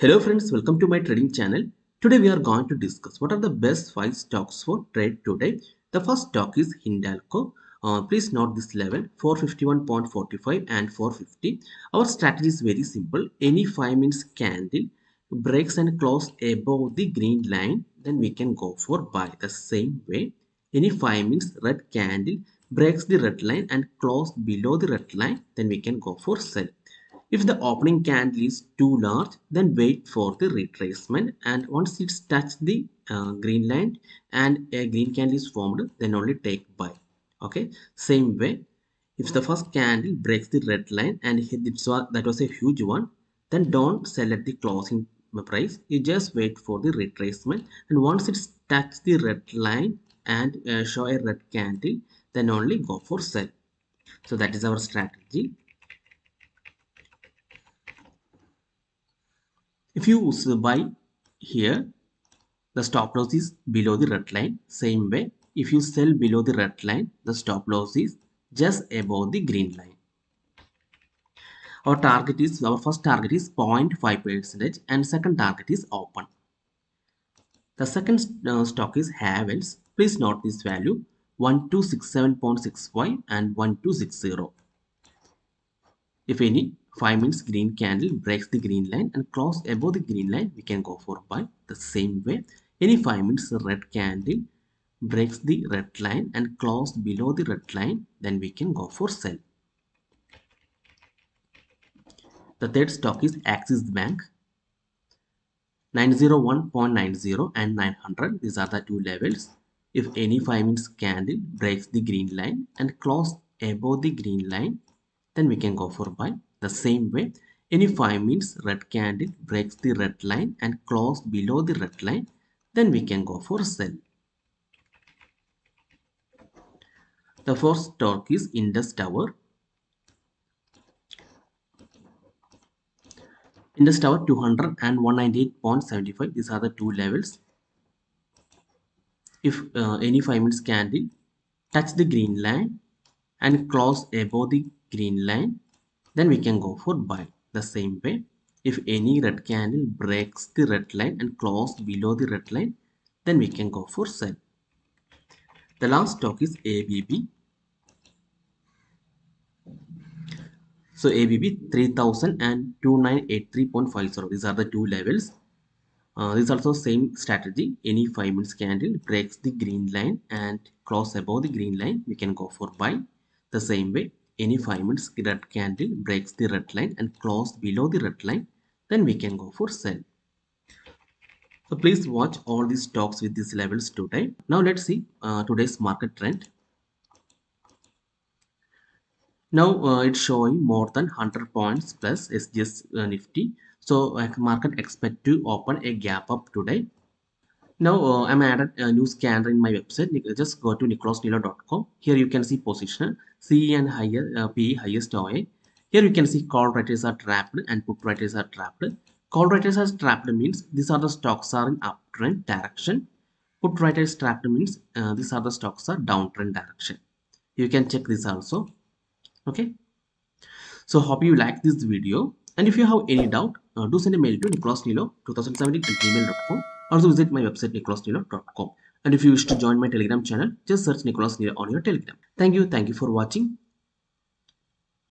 Hello friends, welcome to my trading channel. Today we are going to discuss what are the best 5 stocks for trade today. The first stock is Hindalco. Uh, please note this level 451.45 and 450. Our strategy is very simple. Any 5 minutes candle breaks and close above the green line then we can go for buy. The same way any 5 minutes red candle breaks the red line and close below the red line then we can go for sell. If the opening candle is too large, then wait for the retracement and once it's touched the uh, green line and a green candle is formed, then only take buy. Okay, same way, if the first candle breaks the red line and that was a huge one, then don't sell at the closing price. You just wait for the retracement and once it's touched the red line and uh, show a red candle, then only go for sell. So that is our strategy. If you buy here the stop loss is below the red line. Same way if you sell below the red line the stop loss is just above the green line. Our target is our first target is 0.5 percentage and second target is open. The second uh, stock is Havells please note this value 1267.65 and 1260 if any 5 minutes green candle breaks the green line and close above the green line we can go for buy the same way. Any 5 minutes red candle breaks the red line and close below the red line then we can go for sell. The third stock is Axis Bank. 901.90 and 900 these are the two levels. If any 5 minutes candle breaks the green line and close above the green line then we can go for buy the same way, any 5 minutes red candle breaks the red line and close below the red line, then we can go for sell. The first stock is Indus Tower. Indus Tower 200 and 198.75. These are the two levels. If uh, any 5 minutes candle touch the green line and close above the green line, then we can go for buy the same way. If any red candle breaks the red line and close below the red line then we can go for sell the last stock is ABB so ABB 3000 and 2983.50 these are the two levels. Uh, this is also same strategy. Any 5 minutes candle breaks the green line and close above the green line we can go for buy the same way any 5 minutes red candle breaks the red line and close below the red line then we can go for sell. So please watch all these stocks with these levels today now let's see uh, today's market trend. Now uh, it's showing more than 100 points plus SGX uh, Nifty. So uh, market expect to open a gap up today. Now uh, I'm added a new scanner in my website. Just go to nicholasnelo.com. Here you can see position, CE and higher uh, PE highest OA. Here you can see call writers are trapped and put writers are trapped. Call writers are trapped means these are the stocks are in uptrend direction. Put writers trapped means uh, these are the stocks are downtrend direction. You can check this also. Okay. So hope you like this video. And if you have any doubt, uh, do send a mail to nicholasnelo2017 at gmail.com also visit my website nicholasnelo.com. And if you wish to join my telegram channel, just search Nicholas Nelo on your telegram. Thank you. Thank you for watching.